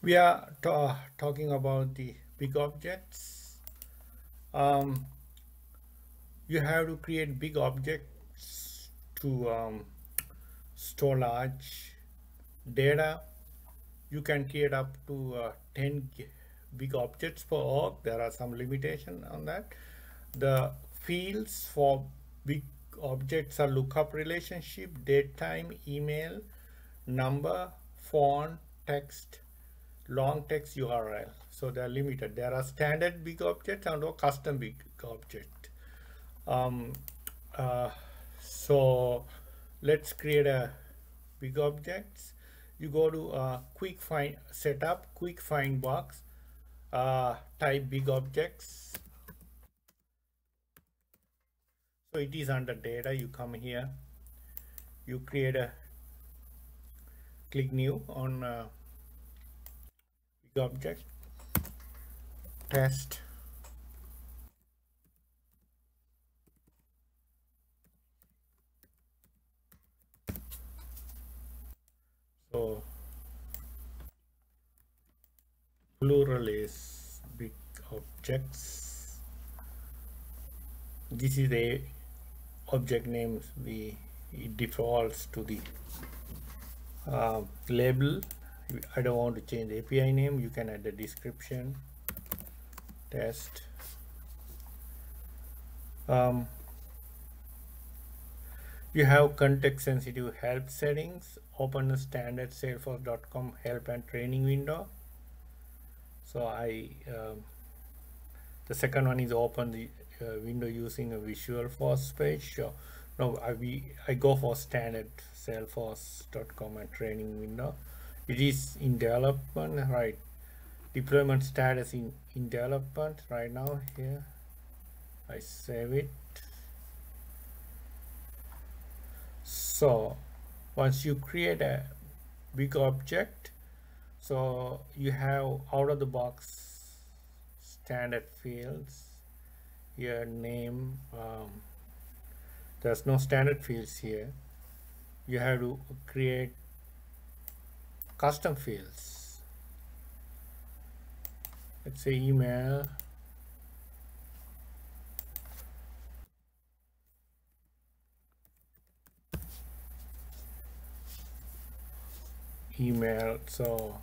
we are ta talking about the big objects. Um, you have to create big objects to um, store large data. You can create up to uh, 10 big objects per org. There are some limitation on that. The fields for big objects are lookup relationship date time email number phone text long text url so they're limited. There are standard big objects and a custom big object. Um, uh, so let's create a big objects. You go to uh, quick find setup quick find box uh, type big objects. So it is under data. You come here. You create a click new on uh, object. Test. So plural is big objects. This is the object names we it defaults to the uh, label I don't want to change the API name. You can add the description test. Um, you have context sensitive help settings. Open the standard salesforce.com help and training window. So I um, the second one is open the uh, window using a Visualforce page. So no I, we, I go for standard salesforce.com and training window it is in development right. Deployment status in in development right now here. I save it. So once you create a big object so you have out of the box standard fields your name um, there's no standard fields here. You have to create custom fields. Let's say email. Email. So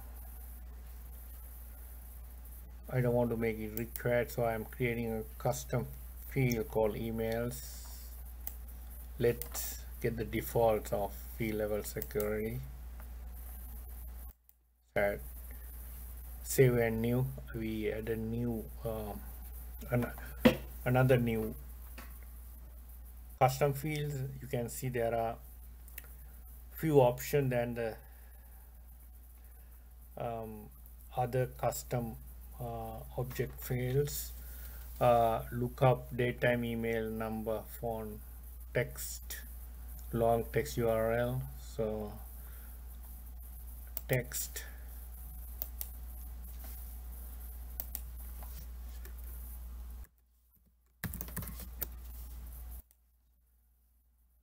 I don't want to make it required so I'm creating a custom field called emails. Let's get the defaults of field level security Add save and new we add a new um, an another new custom fields. You can see there are few options and the um, other custom uh, object fields. Uh, lookup datetime email number phone text long text url so text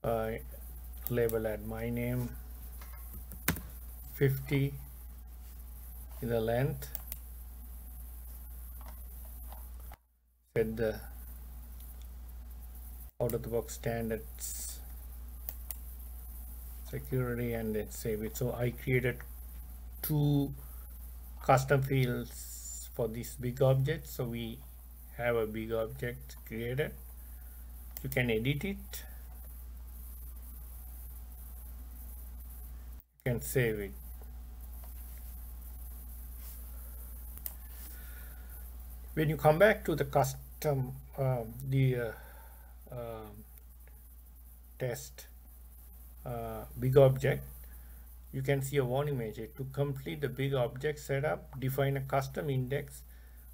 uh, label at my name. 50 in the length. Set the out of the box standards security and then save it. So I created two custom fields for this big object. So we have a big object created. You can edit it can save it. When you come back to the custom uh, the uh, uh, test uh, big object you can see a warning message to complete the big object setup define a custom index.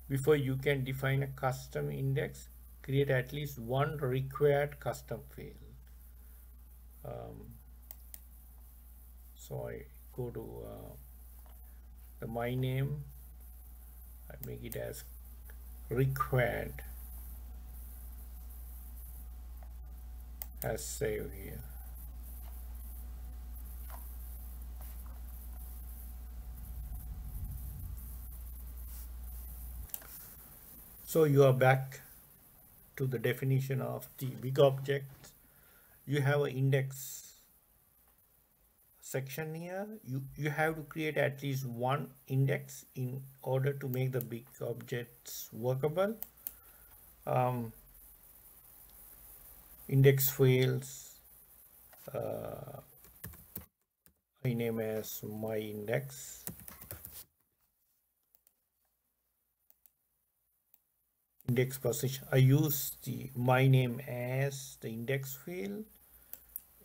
Before you can define a custom index create at least one required custom field um, so I go to uh, the my name I make it as required as save here. So you are back to the definition of the big object. You have an index section here you you have to create at least one index in order to make the big objects workable. Um, index fields uh, name as my index. Index position I use the my name as the index field.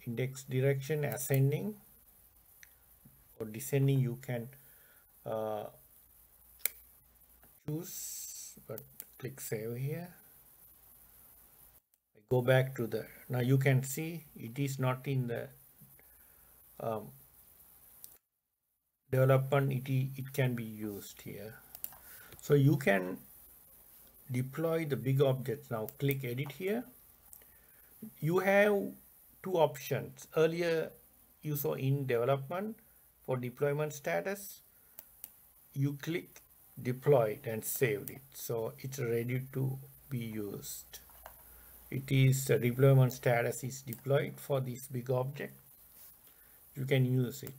Index direction ascending or descending you can uh, choose but click save here. I go back to the now you can see it is not in the um, development it, it can be used here. So you can deploy the big objects. Now click edit here. You have two options. Earlier you saw in development for deployment status you click deployed and saved it. So it's ready to be used. It is the deployment status is deployed for this big object. You can use it